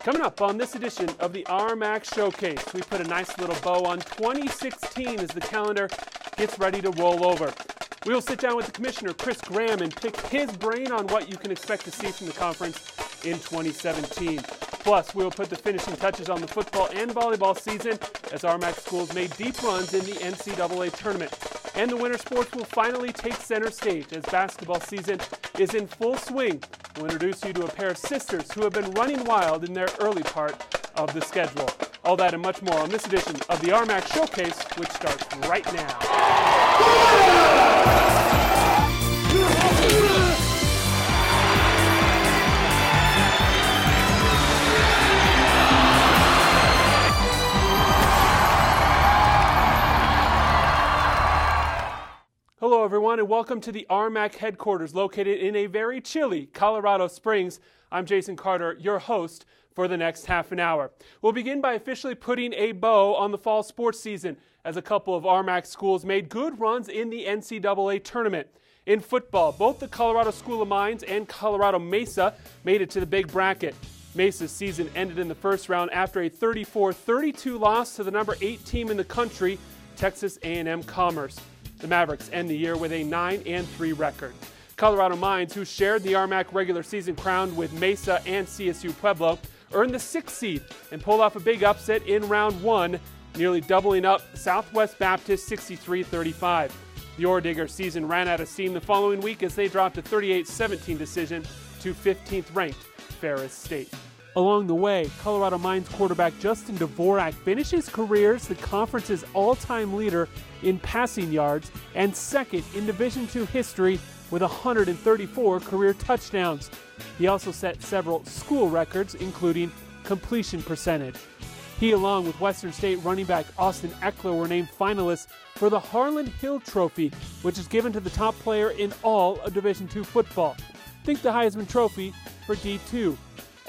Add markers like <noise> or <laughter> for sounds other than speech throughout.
Coming up on this edition of the RMAC Showcase, we put a nice little bow on 2016 as the calendar gets ready to roll over. We will sit down with the commissioner, Chris Graham, and pick his brain on what you can expect to see from the conference in 2017. Plus, we will put the finishing touches on the football and volleyball season as RMAC schools made deep runs in the NCAA tournament. And the winter sports will finally take center stage as basketball season is in full swing. We'll introduce you to a pair of sisters who have been running wild in their early part of the schedule. All that and much more on this edition of the RMAC Showcase, which starts right now. And welcome to the RMAC headquarters located in a very chilly Colorado Springs. I'm Jason Carter, your host for the next half an hour. We'll begin by officially putting a bow on the fall sports season as a couple of RMAC schools made good runs in the NCAA tournament. In football, both the Colorado School of Mines and Colorado Mesa made it to the big bracket. Mesa's season ended in the first round after a 34-32 loss to the number 8 team in the country, Texas A&M Commerce. The Mavericks end the year with a 9 and 3 record. Colorado Mines, who shared the RMAC regular season crown with Mesa and CSU Pueblo, earned the sixth seed and pulled off a big upset in round one, nearly doubling up Southwest Baptist 63 35. The Orediggers season ran out of steam the following week as they dropped a 38 17 decision to 15th ranked Ferris State. Along the way, Colorado Mines quarterback Justin Dvorak finishes career as the conference's all-time leader in passing yards and second in Division II history with 134 career touchdowns. He also set several school records, including completion percentage. He, along with Western State running back Austin Ekeler, were named finalists for the Harlan Hill Trophy, which is given to the top player in all of Division II football. Think the Heisman Trophy for D2.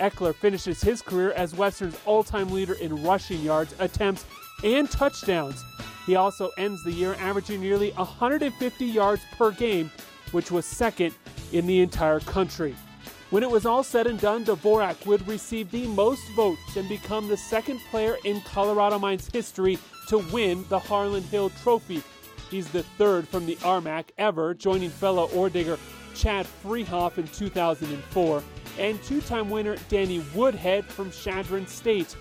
Ekeler finishes his career as Western's all time leader in rushing yards, attempts, and touchdowns. He also ends the year averaging nearly 150 yards per game, which was second in the entire country. When it was all said and done, Dvorak would receive the most votes and become the second player in Colorado Mines history to win the Harlan Hill Trophy. He's the third from the RMAC ever, joining fellow Oredigger Chad Friehauf in 2004 and two time winner Danny Woodhead from Chadron State.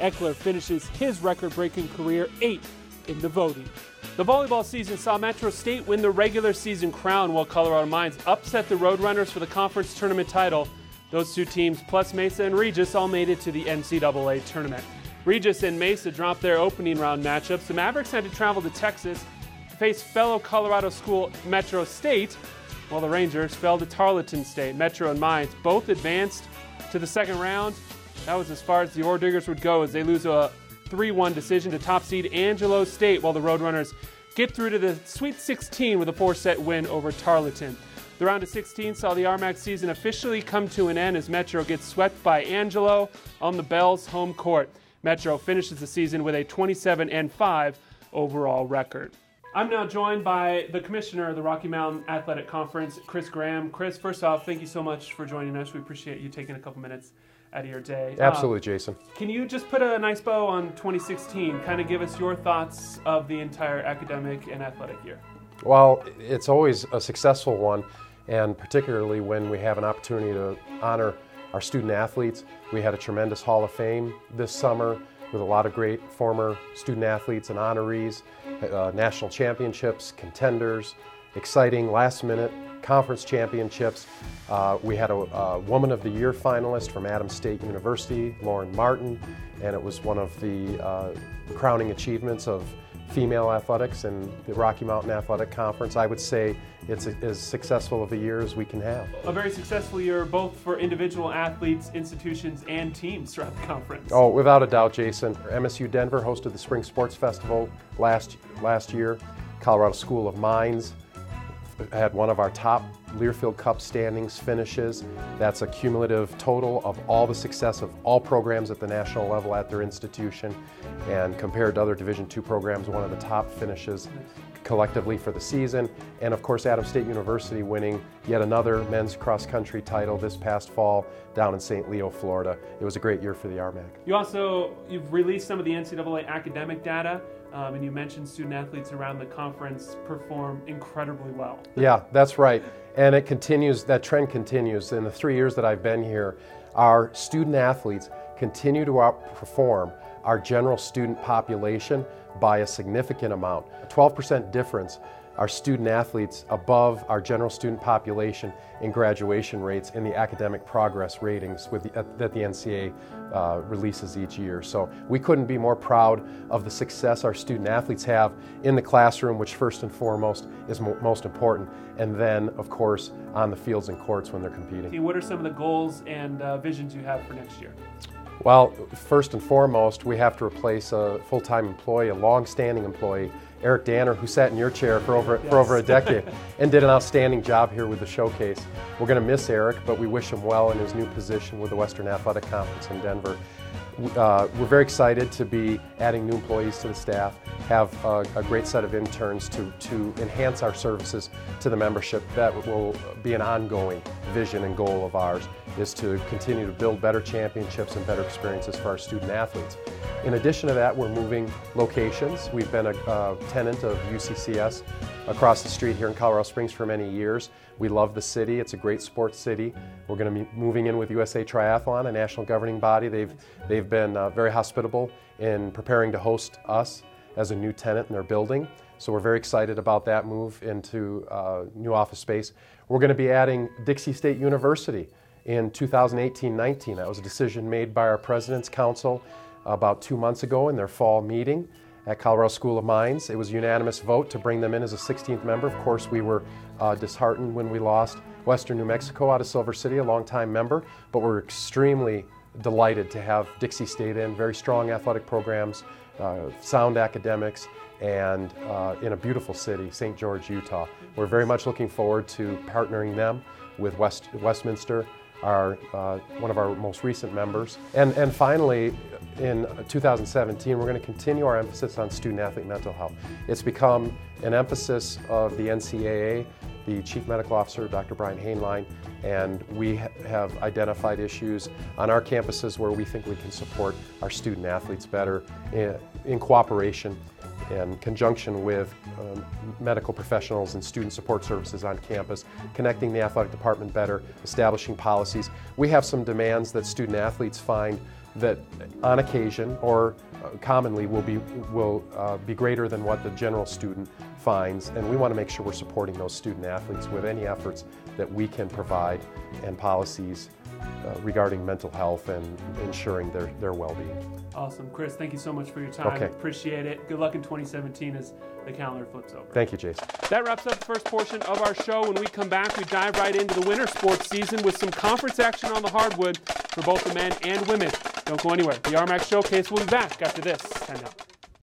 Ekeler finishes his record breaking career eighth in the voting. The volleyball season saw Metro State win the regular season crown while Colorado Mines upset the Roadrunners for the conference tournament title. Those two teams, plus Mesa and Regis, all made it to the NCAA tournament. Regis and Mesa dropped their opening round matchups. The Mavericks had to travel to Texas to face fellow Colorado school Metro State, while the Rangers fell to Tarleton State. Metro and Mines both advanced to the second round. That was as far as the Orediggers would go as they lose a 3 1 decision to top seed Angelo State, while the Roadrunners get through to the Sweet 16 with a four set win over Tarleton. The round of 16 saw the RMAC season officially come to an end as Metro gets swept by Angelo on the Belles home court. Metro finishes the season with a 27 and 5 overall record. I'm now joined by the commissioner of the Rocky Mountain Athletic Conference, Chris Graham. Chris, first off, thank you so much for joining us. We appreciate you taking a couple minutes out of your day. Absolutely, um, Jason. Can you just put a nice bow on 2016? Kind of give us your thoughts of the entire academic and athletic year. Well, it's always a successful one, and particularly when we have an opportunity to honor our student athletes. We had a tremendous Hall of Fame this summer with a lot of great former student athletes and honorees, uh, national championships, contenders, exciting last minute conference championships. Uh, we had a, a, Woman of the Year finalist from Adams State University, Lauren Martin, and it was one of the uh, crowning achievements of female athletics and the Rocky Mountain Athletic Conference. I would say it's a, as successful of a year as we can have. A very successful year both for individual athletes, institutions, and teams throughout the conference. Oh, without a doubt, Jason. MSU Denver hosted the Spring Sports Festival last, last year. Colorado School of Mines had one of our top Learfield Cup standings finishes. That's a cumulative total of all the success of all programs at the national level at their institution. And compared to other Division II programs, one of the top finishes. collectively for the season. And of course, Adams State University winning yet another men's cross country title this past fall down in St. Leo, Florida. It was a great year for the RMAC. You also you've released some of the NCAA academic data. Um, and you mentioned student athletes around the conference perform incredibly well. Yeah, that's right. And it continues, that trend continues. In the three years that I've been here, our student athletes continue to outperform our general student population by a significant amount. A 12% difference our student athletes above our general student population in graduation rates in the academic progress ratings the, that the NCAA uh, releases each year. So we couldn't be more proud of the success our student athletes have in the classroom, which first and foremost is mo- most important, and then, of course, on the fields and courts when they're competing. What are some of the goals and uh, visions you have for next year? Well, first and foremost, we have to replace a full time employee, a long standing employee Eric Danner, who sat in your chair for over, yes. for over a <laughs> decade and did an outstanding job here with the showcase. We're going to miss Eric, but we wish him well in his new position with the Western Athletic Conference in Denver. Uh, we're very excited to be adding new employees to the staff, have a, a, great set of interns to, to enhance our services to the membership. That will be an ongoing vision and goal of ours, is to continue to build better championships and better experiences for our student athletes. In addition to that, we're moving locations. We've been a, a tenant of UCCS across the street here in Colorado Springs for many years. We love the city. It's a great sports city. We're going to be moving in with USA Triathlon, a national governing body. They've, they've been uh, very hospitable in preparing to host us as a new tenant in their building. So we're very excited about that move into uh, new office space. We're going to be adding Dixie State University in 2018-19. That was a decision made by our President's Council about two months ago in their fall meeting at Colorado School of Mines. It was a unanimous vote to bring them in as a 16th member. Of course, we were uh, disheartened when we lost Western New Mexico out of Silver City, a longtime member, but we're extremely delighted to have Dixie State in. Very strong athletic programs, uh, sound academics, and uh, in a beautiful city, St. George, Utah. We're very much looking forward to partnering them with West, Westminster, our, uh, one of our most recent members. And, and finally, in 2017, we're going to continue our emphasis on student athlete mental health. It's become an emphasis of the NCAA, the Chief Medical Officer, Dr. Brian Hainline, and we ha have identified issues on our campuses where we think we can support our student athletes better in, in cooperation in conjunction with um, medical professionals and student support services on campus, connecting the athletic department better, establishing policies. We have some demands that student athletes find that on occasion or uh, commonly will be will uh, be greater than what the general student finds and we want to make sure we're supporting those student athletes with any efforts that we can provide and policies uh, regarding mental health and ensuring their, their well-being. Awesome. Chris, thank you so much for your time. Okay. Appreciate it. Good luck in 2017 as the calendar flips over. Thank you, Jason. That wraps up the first portion of our show. When we come back, we dive right into the winter sports season with some conference action on the hardwood for both the men and women. Don't go anywhere. The RMAC Showcase will be back after this. Time out.